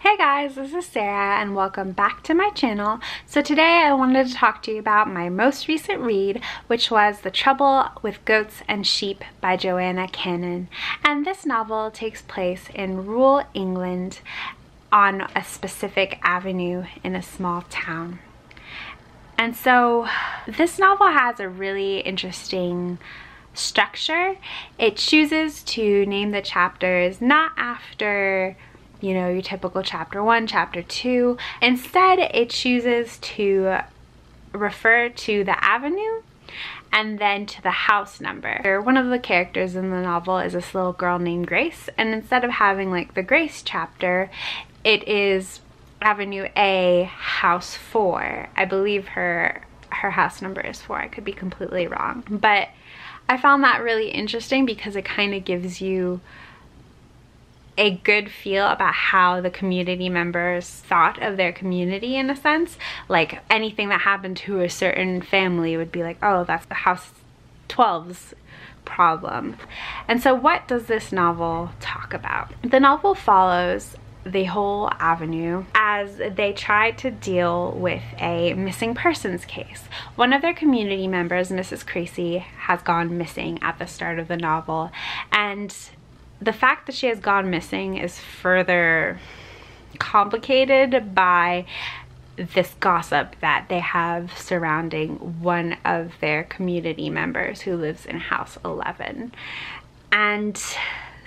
Hey guys, this is Sarah and welcome back to my channel. So today I wanted to talk to you about my most recent read, which was The Trouble with Goats and Sheep by Joanna Cannon. And this novel takes place in rural England on a specific avenue in a small town. And so this novel has a really interesting structure. It chooses to name the chapters not after you know, your typical chapter one, chapter two. Instead, it chooses to refer to the avenue and then to the house number. One of the characters in the novel is this little girl named Grace, and instead of having like the Grace chapter, it is Avenue A, House 4. I believe her her house number is 4. I could be completely wrong. But I found that really interesting because it kind of gives you a good feel about how the community members thought of their community in a sense. Like anything that happened to a certain family would be like, oh, that's the house 12's problem. And so what does this novel talk about? The novel follows the whole avenue as they try to deal with a missing persons case. One of their community members, Mrs. Creasy, has gone missing at the start of the novel and the fact that she has gone missing is further complicated by this gossip that they have surrounding one of their community members who lives in house 11 and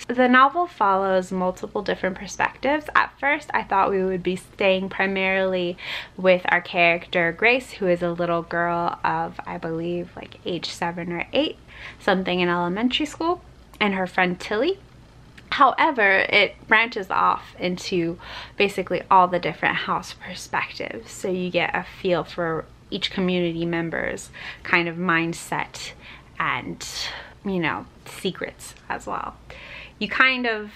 the novel follows multiple different perspectives. At first, I thought we would be staying primarily with our character Grace, who is a little girl of, I believe, like age seven or eight, something in elementary school, and her friend Tilly, However, it branches off into basically all the different house perspectives. So you get a feel for each community member's kind of mindset and, you know, secrets as well. You kind of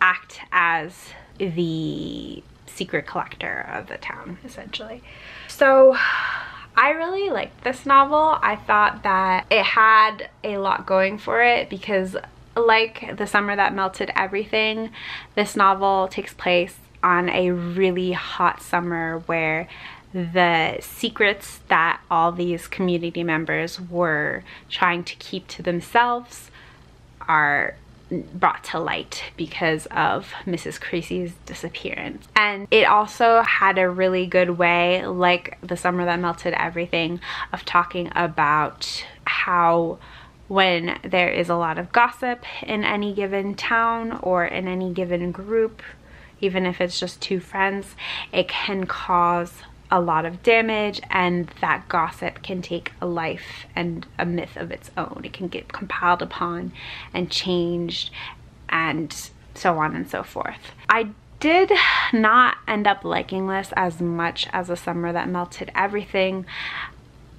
act as the secret collector of the town, essentially. So I really liked this novel. I thought that it had a lot going for it because like The Summer That Melted Everything, this novel takes place on a really hot summer where the secrets that all these community members were trying to keep to themselves are brought to light because of Mrs. Creasy's disappearance. And it also had a really good way, like The Summer That Melted Everything, of talking about how when there is a lot of gossip in any given town or in any given group, even if it's just two friends, it can cause a lot of damage and that gossip can take a life and a myth of its own. It can get compiled upon and changed and so on and so forth. I did not end up liking this as much as a summer that melted everything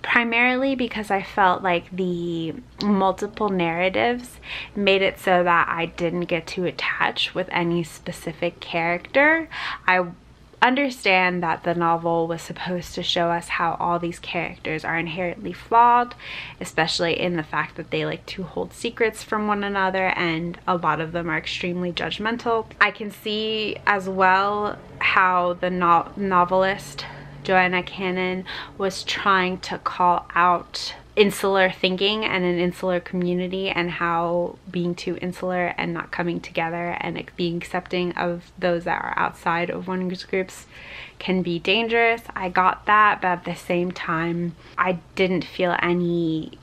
primarily because I felt like the multiple narratives made it so that I didn't get to attach with any specific character. I understand that the novel was supposed to show us how all these characters are inherently flawed, especially in the fact that they like to hold secrets from one another and a lot of them are extremely judgmental. I can see as well how the no novelist Joanna Cannon was trying to call out insular thinking and an insular community and how being too insular and not coming together and being accepting of those that are outside of one's groups can be dangerous. I got that, but at the same time, I didn't feel any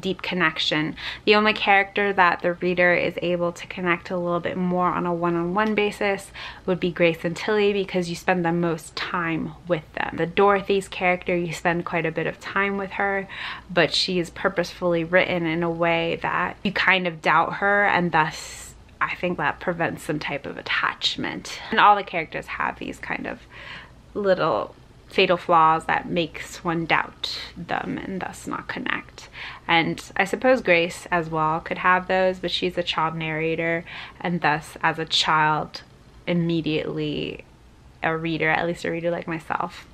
deep connection. The only character that the reader is able to connect a little bit more on a one-on-one -on -one basis would be Grace and Tilly because you spend the most time with them. The Dorothy's character, you spend quite a bit of time with her, but she is purposefully written in a way that you kind of doubt her and thus I think that prevents some type of attachment. And all the characters have these kind of little fatal flaws that makes one doubt them and thus not connect. And I suppose Grace as well could have those, but she's a child narrator and thus as a child immediately a reader, at least a reader like myself,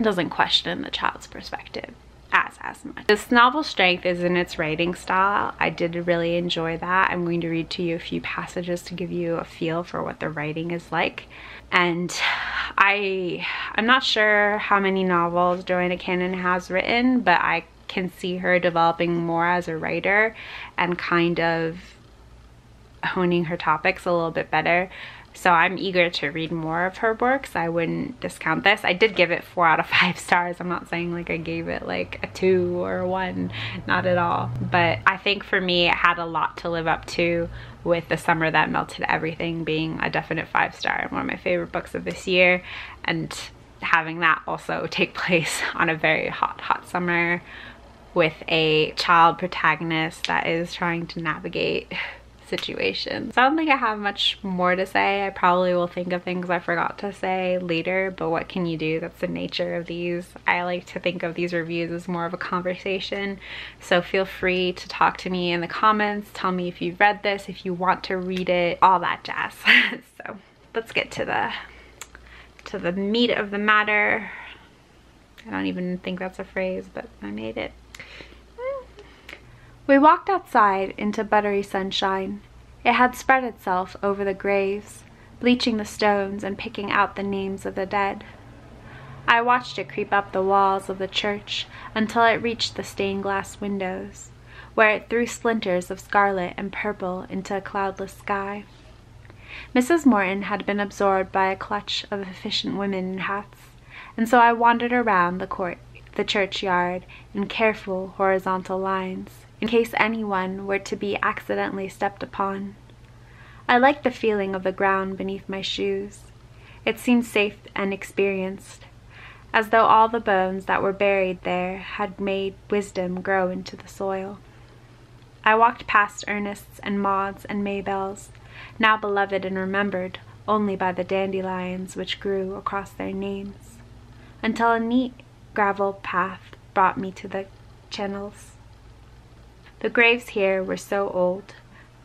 doesn't question the child's perspective as as much. This novel strength is in its writing style. I did really enjoy that. I'm going to read to you a few passages to give you a feel for what the writing is like. And I, I'm not sure how many novels Joanna Cannon has written, but I can see her developing more as a writer and kind of honing her topics a little bit better. So I'm eager to read more of her works. I wouldn't discount this. I did give it four out of five stars. I'm not saying like I gave it like a two or a one, not at all. But I think for me, it had a lot to live up to with The Summer That Melted Everything being a definite five star and one of my favorite books of this year. And having that also take place on a very hot, hot summer with a child protagonist that is trying to navigate situations. So I don't think I have much more to say. I probably will think of things I forgot to say later, but what can you do? That's the nature of these. I like to think of these reviews as more of a conversation. So feel free to talk to me in the comments. Tell me if you've read this, if you want to read it, all that jazz. so let's get to the to the meat of the matter. I don't even think that's a phrase, but I made it. We walked outside into buttery sunshine. It had spread itself over the graves, bleaching the stones and picking out the names of the dead. I watched it creep up the walls of the church until it reached the stained glass windows, where it threw splinters of scarlet and purple into a cloudless sky. Mrs. Morton had been absorbed by a clutch of efficient women in hats, and so I wandered around the court, the churchyard, in careful horizontal lines in case anyone were to be accidentally stepped upon. I liked the feeling of the ground beneath my shoes. It seemed safe and experienced, as though all the bones that were buried there had made wisdom grow into the soil. I walked past Ernest's and Maud's and Mabel's, now beloved and remembered only by the dandelions which grew across their names, until a neat gravel path brought me to the channels. The graves here were so old,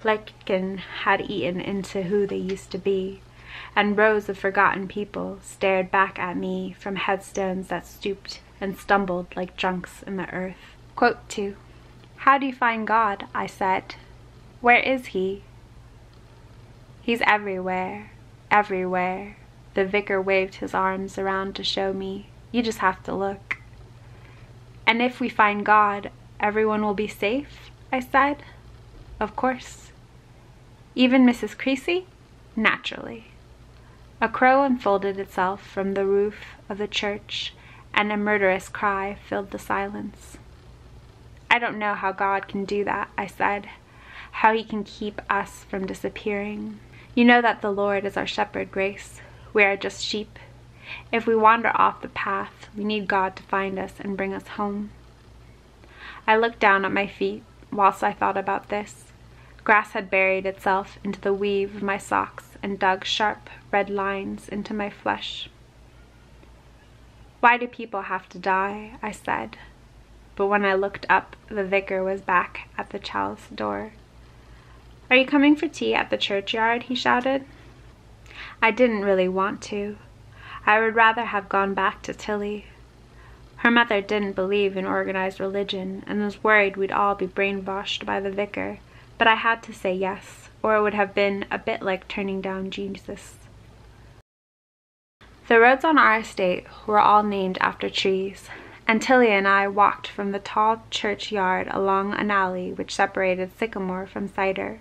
lichen had eaten into who they used to be, and rows of forgotten people stared back at me from headstones that stooped and stumbled like drunks in the earth. Quote 2 How do you find God? I said. Where is he? He's everywhere, everywhere. The vicar waved his arms around to show me. You just have to look. And if we find God, everyone will be safe? I said. Of course. Even Mrs. Creasy? Naturally. A crow unfolded itself from the roof of the church, and a murderous cry filled the silence. I don't know how God can do that, I said, how he can keep us from disappearing. You know that the Lord is our shepherd, Grace. We are just sheep. If we wander off the path, we need God to find us and bring us home. I looked down at my feet whilst I thought about this. Grass had buried itself into the weave of my socks and dug sharp red lines into my flesh. Why do people have to die? I said. But when I looked up, the vicar was back at the chalice door. Are you coming for tea at the churchyard? he shouted. I didn't really want to. I would rather have gone back to Tilly, her mother didn't believe in organized religion and was worried we'd all be brainwashed by the vicar, but I had to say yes, or it would have been a bit like turning down Jesus. The roads on our estate were all named after trees, and Tilly and I walked from the tall churchyard along an alley which separated Sycamore from Cedar.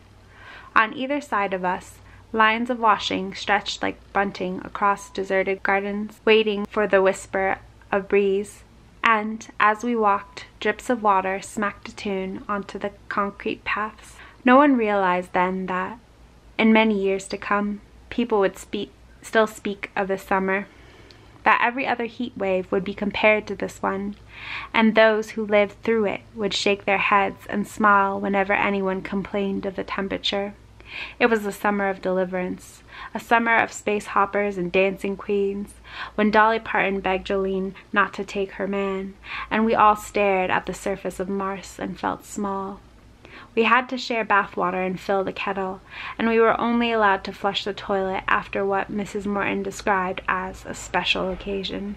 On either side of us, lines of washing stretched like bunting across deserted gardens, waiting for the whisper of breeze and as we walked, drips of water smacked a tune onto the concrete paths. No one realized then that, in many years to come, people would speak, still speak of the summer, that every other heat wave would be compared to this one, and those who lived through it would shake their heads and smile whenever anyone complained of the temperature. It was a summer of deliverance, a summer of space hoppers and dancing queens, when Dolly Parton begged Jolene not to take her man, and we all stared at the surface of Mars and felt small. We had to share bathwater and fill the kettle, and we were only allowed to flush the toilet after what Mrs. Morton described as a special occasion.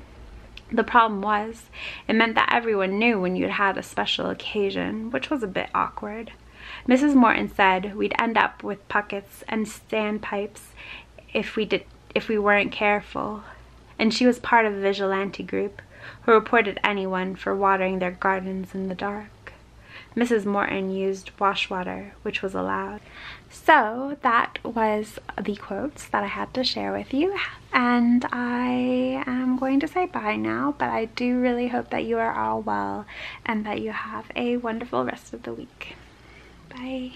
The problem was, it meant that everyone knew when you'd had a special occasion, which was a bit awkward. Mrs. Morton said we'd end up with pockets and standpipes if we did if we weren't careful. And she was part of a vigilante group who reported anyone for watering their gardens in the dark. Mrs. Morton used wash water, which was allowed. So that was the quotes that I had to share with you. And I am going to say bye now, but I do really hope that you are all well and that you have a wonderful rest of the week. Bye.